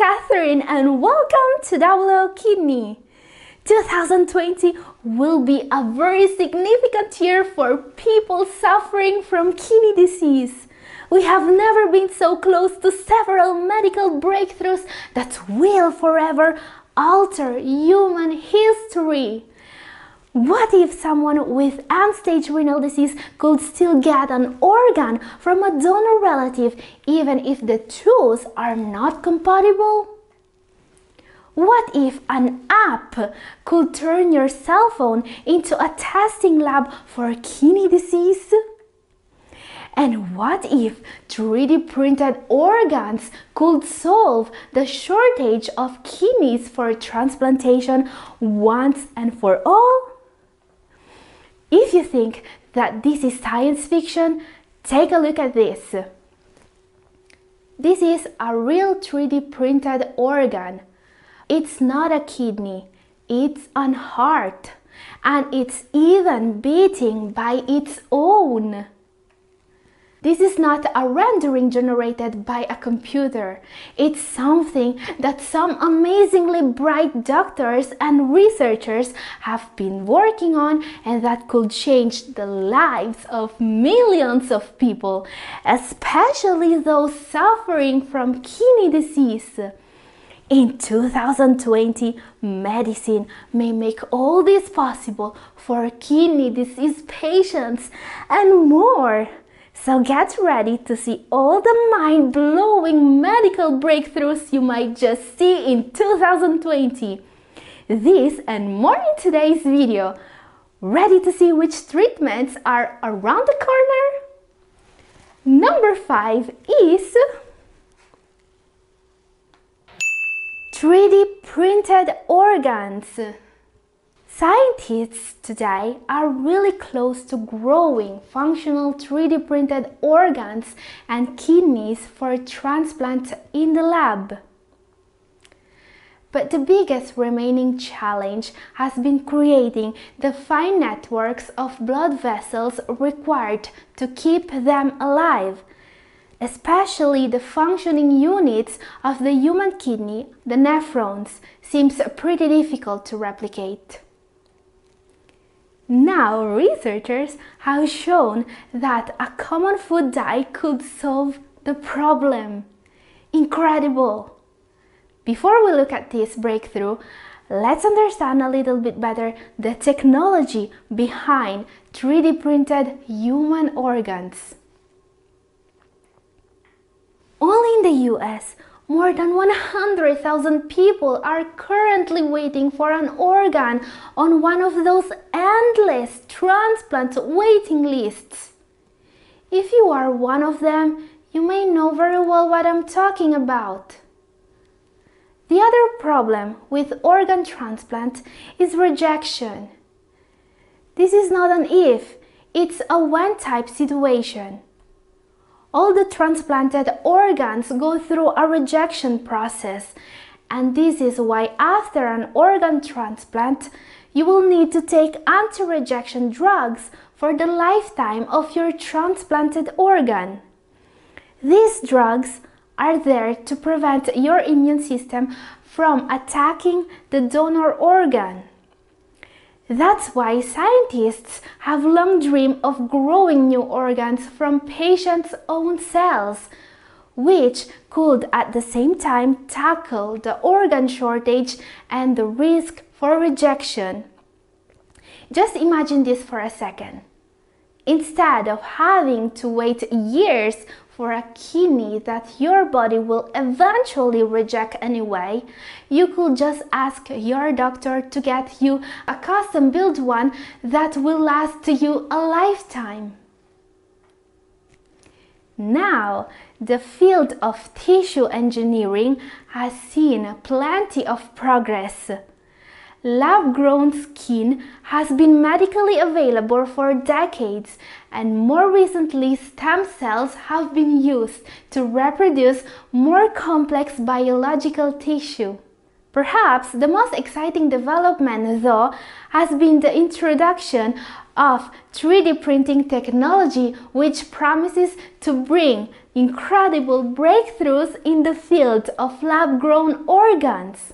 Katherine and welcome to Double Kidney. 2020 will be a very significant year for people suffering from kidney disease. We have never been so close to several medical breakthroughs that will forever alter human history. What if someone with end-stage renal disease could still get an organ from a donor relative even if the tools are not compatible? What if an app could turn your cell phone into a testing lab for kidney disease? And what if 3D printed organs could solve the shortage of kidneys for transplantation once and for all? If you think that this is science fiction, take a look at this. This is a real 3D printed organ. It's not a kidney, it's an heart. And it's even beating by its own. This is not a rendering generated by a computer. It's something that some amazingly bright doctors and researchers have been working on and that could change the lives of millions of people, especially those suffering from kidney disease. In 2020, medicine may make all this possible for kidney disease patients and more. So get ready to see all the mind-blowing medical breakthroughs you might just see in 2020. This and more in today's video. Ready to see which treatments are around the corner? Number 5 is 3D printed organs. Scientists today are really close to growing functional 3D printed organs and kidneys for transplant in the lab. But the biggest remaining challenge has been creating the fine networks of blood vessels required to keep them alive, especially the functioning units of the human kidney, the nephrons, seems pretty difficult to replicate. Now, researchers have shown that a common food dye could solve the problem. Incredible! Before we look at this breakthrough, let's understand a little bit better the technology behind 3D printed human organs. Only in the US, more than 100,000 people are currently waiting for an organ on one of those endless transplant waiting lists. If you are one of them, you may know very well what I'm talking about. The other problem with organ transplant is rejection. This is not an if, it's a when type situation all the transplanted organs go through a rejection process. And this is why after an organ transplant, you will need to take anti-rejection drugs for the lifetime of your transplanted organ. These drugs are there to prevent your immune system from attacking the donor organ. That's why scientists have long dreamed of growing new organs from patients' own cells, which could at the same time tackle the organ shortage and the risk for rejection. Just imagine this for a second. Instead of having to wait years for a kidney that your body will eventually reject anyway, you could just ask your doctor to get you a custom built one that will last you a lifetime. Now, the field of tissue engineering has seen plenty of progress lab-grown skin has been medically available for decades and more recently stem cells have been used to reproduce more complex biological tissue. Perhaps the most exciting development, though, has been the introduction of 3D printing technology which promises to bring incredible breakthroughs in the field of lab-grown organs.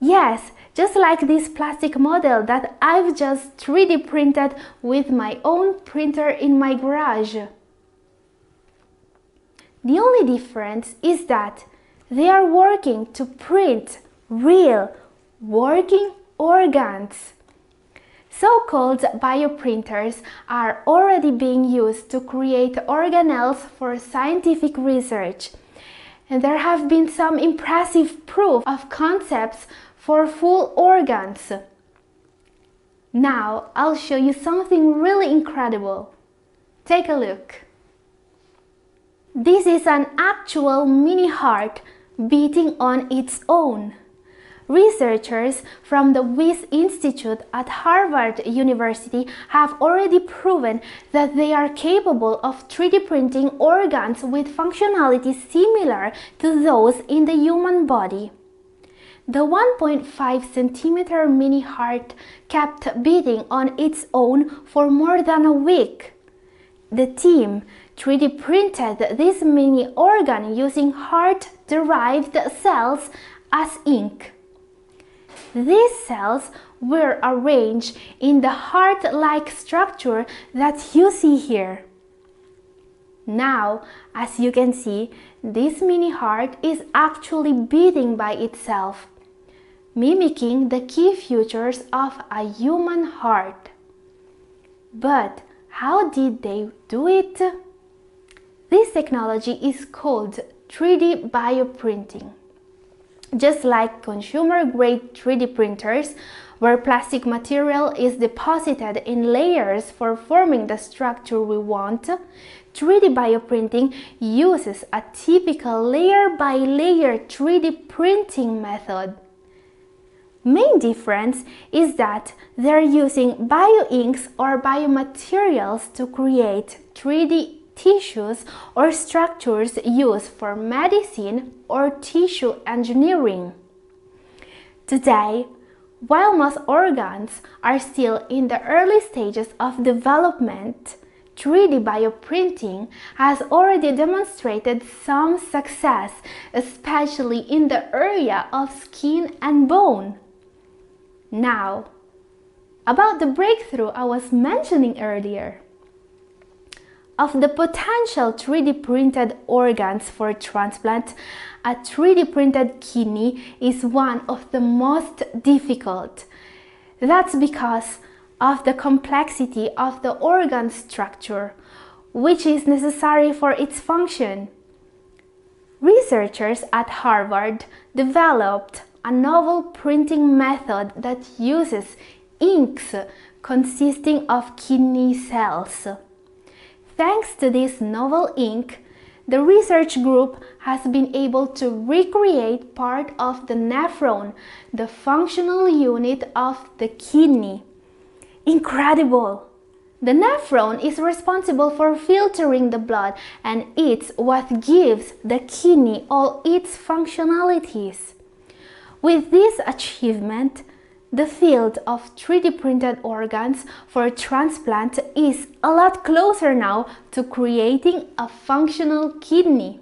Yes, just like this plastic model that I've just 3D printed with my own printer in my garage. The only difference is that they are working to print real working organs. So-called bioprinters are already being used to create organelles for scientific research. And there have been some impressive proof of concepts for full organs. Now I'll show you something really incredible. Take a look. This is an actual mini heart beating on its own. Researchers from the Wyss Institute at Harvard University have already proven that they are capable of 3D printing organs with functionality similar to those in the human body. The 1.5 centimeter mini heart kept beating on its own for more than a week. The team 3D printed this mini organ using heart-derived cells as ink. These cells were arranged in the heart-like structure that you see here. Now, as you can see, this mini heart is actually beating by itself, mimicking the key features of a human heart. But how did they do it? This technology is called 3D bioprinting. Just like consumer-grade 3D printers, where plastic material is deposited in layers for forming the structure we want, 3D bioprinting uses a typical layer-by-layer 3D printing method. Main difference is that they're using bioinks or biomaterials to create 3D tissues or structures used for medicine or tissue engineering. Today, while most organs are still in the early stages of development, 3D bioprinting has already demonstrated some success, especially in the area of skin and bone. Now, about the breakthrough I was mentioning earlier of the potential 3D printed organs for transplant, a 3D printed kidney is one of the most difficult. That's because of the complexity of the organ structure, which is necessary for its function. Researchers at Harvard developed a novel printing method that uses inks consisting of kidney cells. Thanks to this novel ink, the research group has been able to recreate part of the nephron, the functional unit of the kidney. Incredible! The nephron is responsible for filtering the blood and it's what gives the kidney all its functionalities. With this achievement, the field of 3D printed organs for transplant is a lot closer now to creating a functional kidney.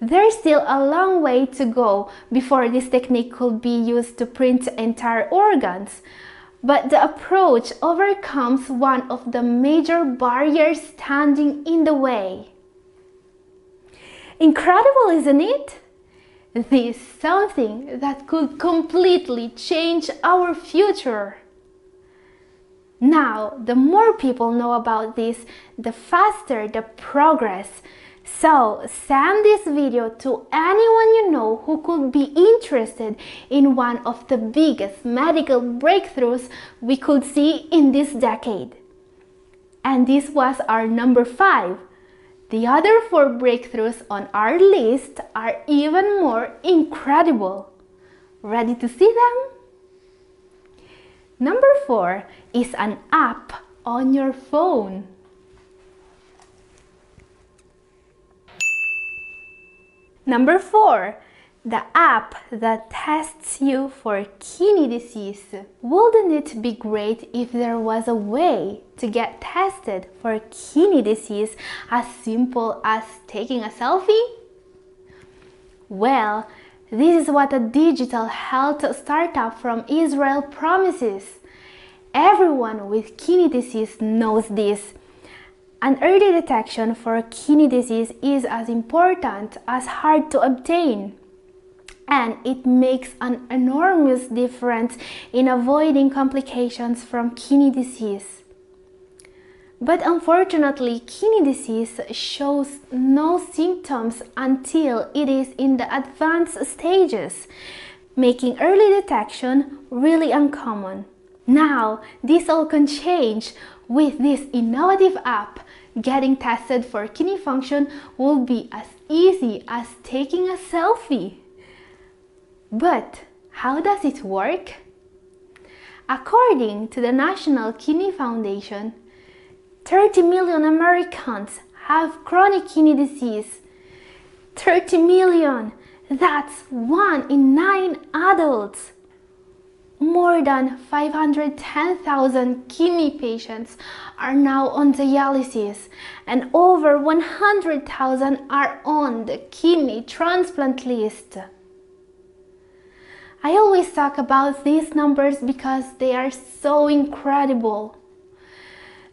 There's still a long way to go before this technique could be used to print entire organs, but the approach overcomes one of the major barriers standing in the way. Incredible, isn't it? This is something that could completely change our future. Now, the more people know about this, the faster the progress. So, send this video to anyone you know who could be interested in one of the biggest medical breakthroughs we could see in this decade. And this was our number 5 the other four breakthroughs on our list are even more incredible. Ready to see them? Number four is an app on your phone. Number four, the app that tests you for kidney disease. Wouldn't it be great if there was a way to get tested for kidney disease as simple as taking a selfie? Well, this is what a digital health startup from Israel promises. Everyone with kidney disease knows this. An early detection for kidney disease is as important as hard to obtain and it makes an enormous difference in avoiding complications from kidney disease. But unfortunately, kidney disease shows no symptoms until it is in the advanced stages, making early detection really uncommon. Now, this all can change with this innovative app. Getting tested for kidney function will be as easy as taking a selfie. But how does it work? According to the National Kidney Foundation, 30 million Americans have chronic kidney disease. 30 million! That's one in nine adults. More than 510,000 kidney patients are now on dialysis, and over 100,000 are on the kidney transplant list. I always talk about these numbers because they are so incredible.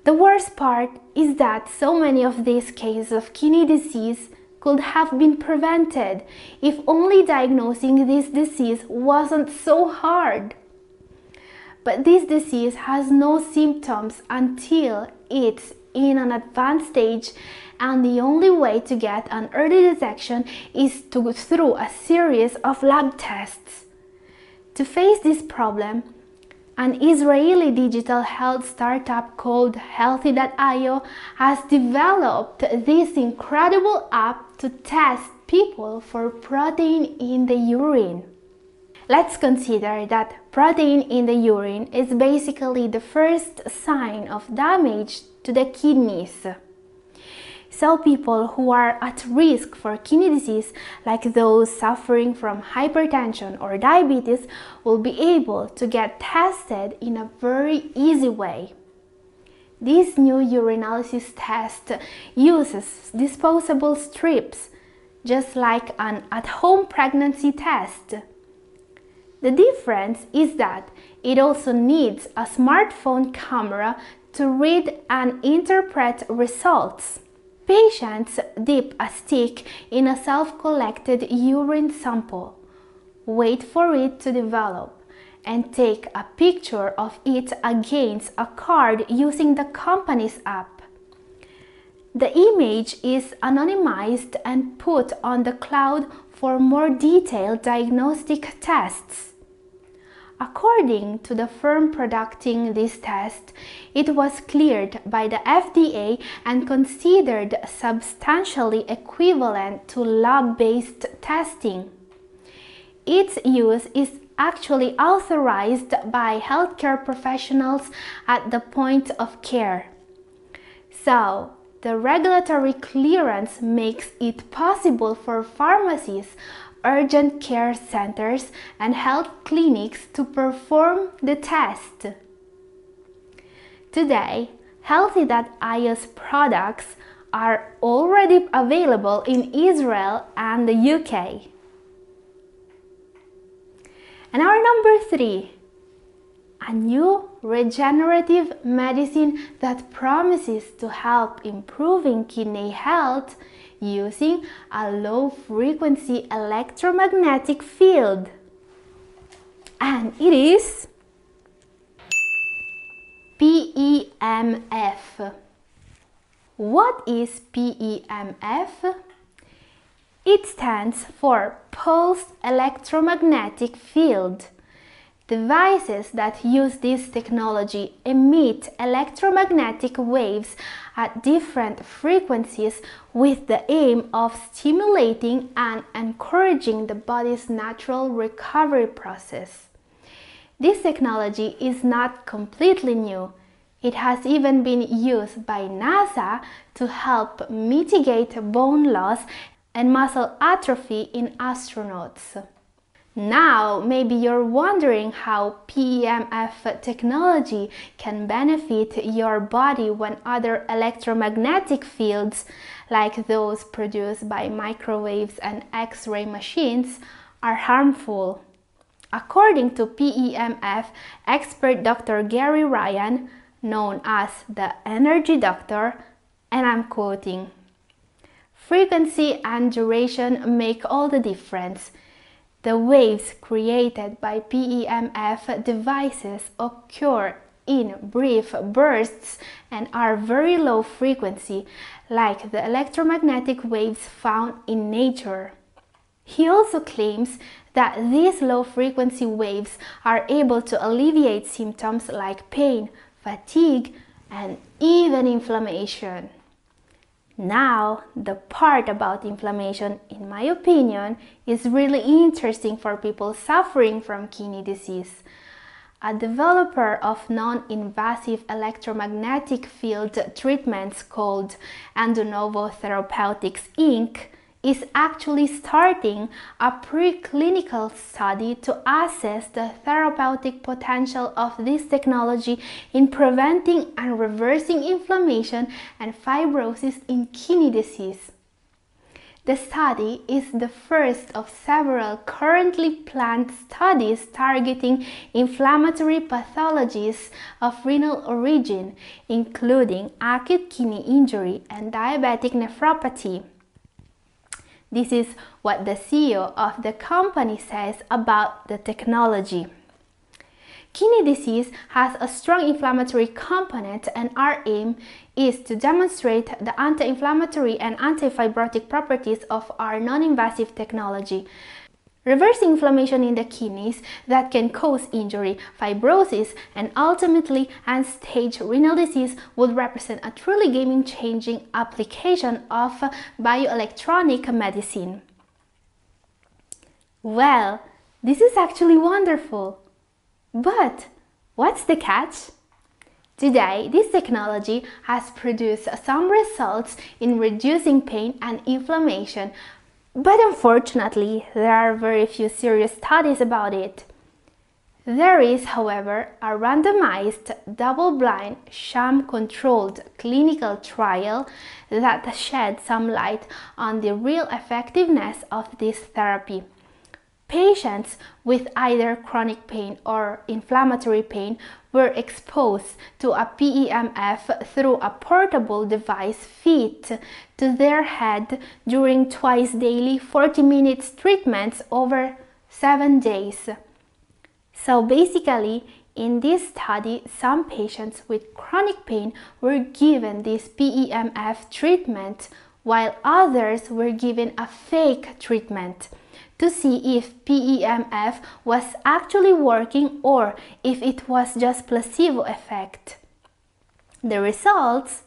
The worst part is that so many of these cases of kidney disease could have been prevented if only diagnosing this disease wasn't so hard. But this disease has no symptoms until it's in an advanced stage and the only way to get an early detection is to go through a series of lab tests. To face this problem, an Israeli digital health startup called Healthy.io has developed this incredible app to test people for protein in the urine. Let's consider that protein in the urine is basically the first sign of damage to the kidneys. So people who are at risk for kidney disease, like those suffering from hypertension or diabetes, will be able to get tested in a very easy way. This new urinalysis test uses disposable strips, just like an at-home pregnancy test. The difference is that it also needs a smartphone camera to read and interpret results. Patients dip a stick in a self-collected urine sample, wait for it to develop, and take a picture of it against a card using the company's app. The image is anonymized and put on the cloud for more detailed diagnostic tests. According to the firm producing this test, it was cleared by the FDA and considered substantially equivalent to lab-based testing. Its use is actually authorized by healthcare professionals at the point of care. So, the regulatory clearance makes it possible for pharmacies urgent care centers and health clinics to perform the test. Today, Healthy.io's products are already available in Israel and the UK. And our number three, a new regenerative medicine that promises to help improving kidney health using a low frequency electromagnetic field. And it is PEMF. What is PEMF? It stands for Pulsed Electromagnetic Field. Devices that use this technology emit electromagnetic waves at different frequencies with the aim of stimulating and encouraging the body's natural recovery process. This technology is not completely new. It has even been used by NASA to help mitigate bone loss and muscle atrophy in astronauts. Now, maybe you're wondering how PEMF technology can benefit your body when other electromagnetic fields, like those produced by microwaves and X ray machines, are harmful. According to PEMF expert Dr. Gary Ryan, known as the Energy Doctor, and I'm quoting Frequency and duration make all the difference. The waves created by PEMF devices occur in brief bursts and are very low frequency, like the electromagnetic waves found in nature. He also claims that these low frequency waves are able to alleviate symptoms like pain, fatigue, and even inflammation. Now, the part about inflammation, in my opinion, is really interesting for people suffering from kidney disease. A developer of non-invasive electromagnetic field treatments called Endonovo Therapeutics Inc is actually starting a preclinical study to assess the therapeutic potential of this technology in preventing and reversing inflammation and fibrosis in kidney disease. The study is the first of several currently planned studies targeting inflammatory pathologies of renal origin, including acute kidney injury and diabetic nephropathy. This is what the CEO of the company says about the technology. Kidney disease has a strong inflammatory component and our aim is to demonstrate the anti-inflammatory and anti-fibrotic properties of our non-invasive technology reversing inflammation in the kidneys that can cause injury, fibrosis, and ultimately end-stage renal disease would represent a truly game-changing application of bioelectronic medicine. Well, this is actually wonderful. But what's the catch? Today, this technology has produced some results in reducing pain and inflammation but unfortunately, there are very few serious studies about it. There is, however, a randomized, double-blind, sham-controlled clinical trial that sheds some light on the real effectiveness of this therapy. Patients with either chronic pain or inflammatory pain were exposed to a PEMF through a portable device fit to their head during twice daily 40 minutes treatments over 7 days. So basically, in this study, some patients with chronic pain were given this PEMF treatment while others were given a fake treatment to see if PEMF was actually working or if it was just placebo effect. The results,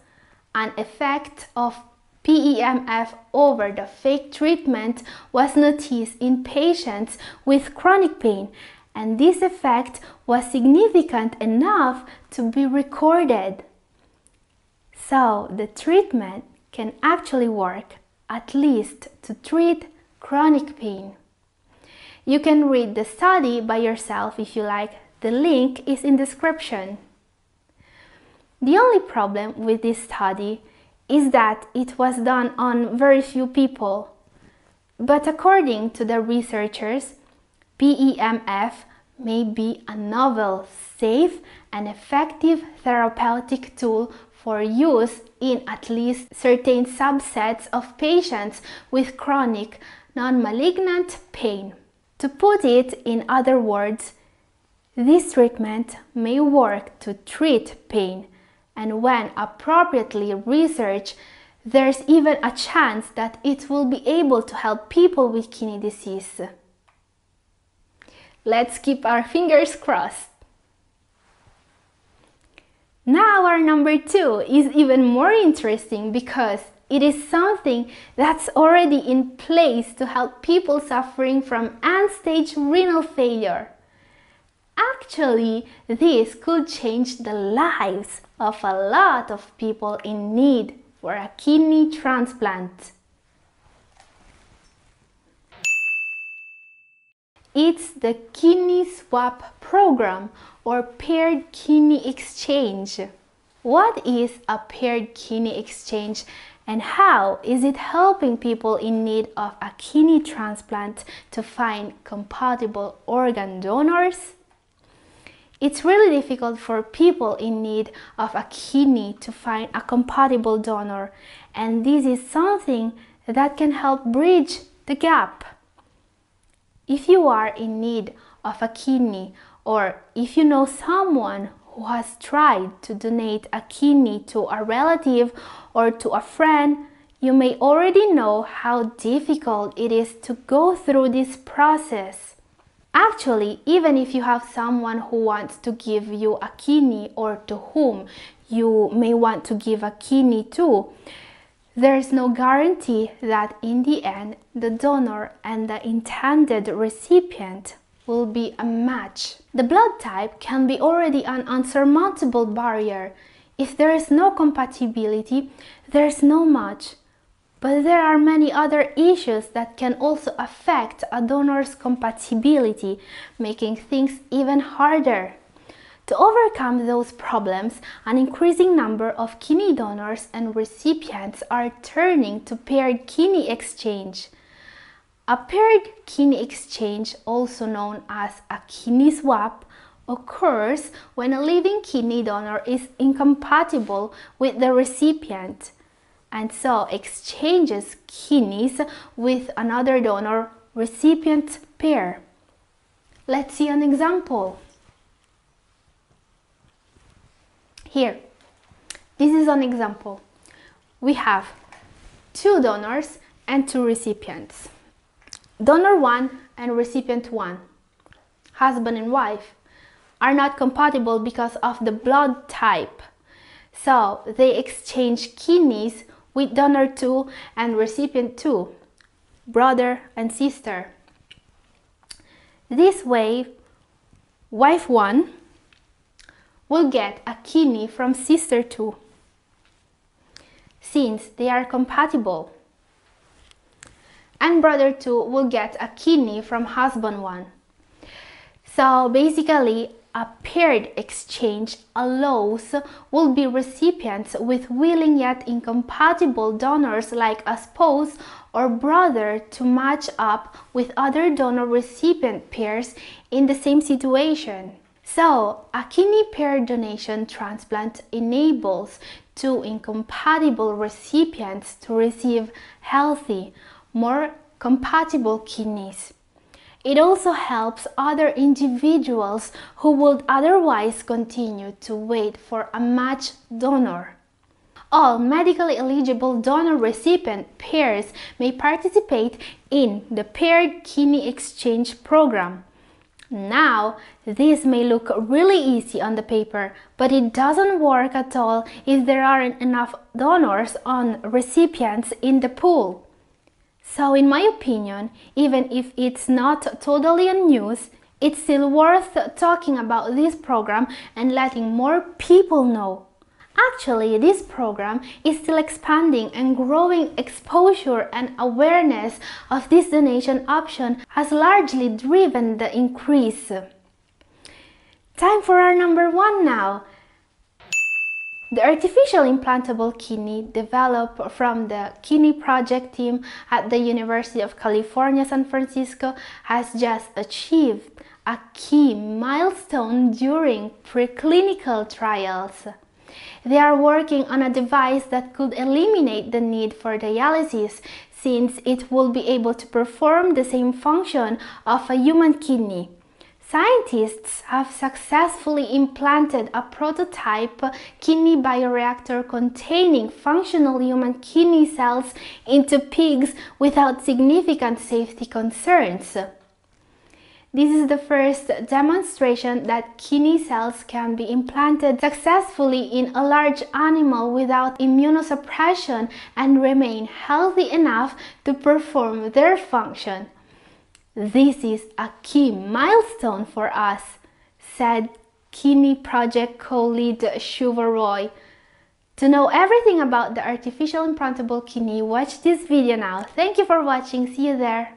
an effect of PEMF over the fake treatment was noticed in patients with chronic pain and this effect was significant enough to be recorded. So the treatment can actually work, at least to treat chronic pain. You can read the study by yourself if you like. The link is in description. The only problem with this study is that it was done on very few people. But according to the researchers, PEMF may be a novel, safe and effective therapeutic tool for use in at least certain subsets of patients with chronic non-malignant pain. To put it in other words, this treatment may work to treat pain and when appropriately researched, there's even a chance that it will be able to help people with kidney disease. Let's keep our fingers crossed. Now our number two is even more interesting because it is something that's already in place to help people suffering from end-stage renal failure. Actually, this could change the lives of a lot of people in need for a kidney transplant. It's the kidney swap program or paired kidney exchange. What is a paired kidney exchange and how is it helping people in need of a kidney transplant to find compatible organ donors? It's really difficult for people in need of a kidney to find a compatible donor, and this is something that can help bridge the gap. If you are in need of a kidney, or if you know someone who has tried to donate a kidney to a relative or to a friend, you may already know how difficult it is to go through this process. Actually, even if you have someone who wants to give you a kidney or to whom you may want to give a kidney to, there is no guarantee that in the end the donor and the intended recipient will be a match. The blood type can be already an unsurmountable barrier. If there is no compatibility, there is no match. But there are many other issues that can also affect a donor's compatibility, making things even harder. To overcome those problems, an increasing number of kidney donors and recipients are turning to paired kidney exchange. A paired kidney exchange, also known as a kidney swap, occurs when a living kidney donor is incompatible with the recipient and so exchanges kidneys with another donor recipient pair. Let's see an example. Here, this is an example. We have two donors and two recipients. Donor 1 and recipient 1, husband and wife, are not compatible because of the blood type. So they exchange kidneys with donor 2 and recipient 2, brother and sister. This way, wife 1 will get a kidney from sister 2 since they are compatible. And brother 2 will get a kidney from husband 1. So basically, a paired exchange allows will be recipients with willing yet incompatible donors like a spouse or brother to match up with other donor recipient pairs in the same situation. So, a kidney pair donation transplant enables two incompatible recipients to receive healthy, more compatible kidneys. It also helps other individuals who would otherwise continue to wait for a match donor. All medically eligible donor recipient pairs may participate in the paired kidney exchange program. Now, this may look really easy on the paper, but it doesn't work at all if there aren't enough donors on recipients in the pool. So in my opinion, even if it's not totally a news, it's still worth talking about this program and letting more people know. Actually, this program is still expanding and growing exposure and awareness of this donation option has largely driven the increase. Time for our number one now. The artificial implantable kidney developed from the Kidney Project team at the University of California, San Francisco has just achieved a key milestone during preclinical trials. They are working on a device that could eliminate the need for dialysis since it will be able to perform the same function of a human kidney. Scientists have successfully implanted a prototype kidney bioreactor containing functional human kidney cells into pigs without significant safety concerns. This is the first demonstration that kidney cells can be implanted successfully in a large animal without immunosuppression and remain healthy enough to perform their function. This is a key milestone for us, said Kidney Project co-lead Shuvo Roy. To know everything about the artificial implantable kidney, watch this video now. Thank you for watching. See you there.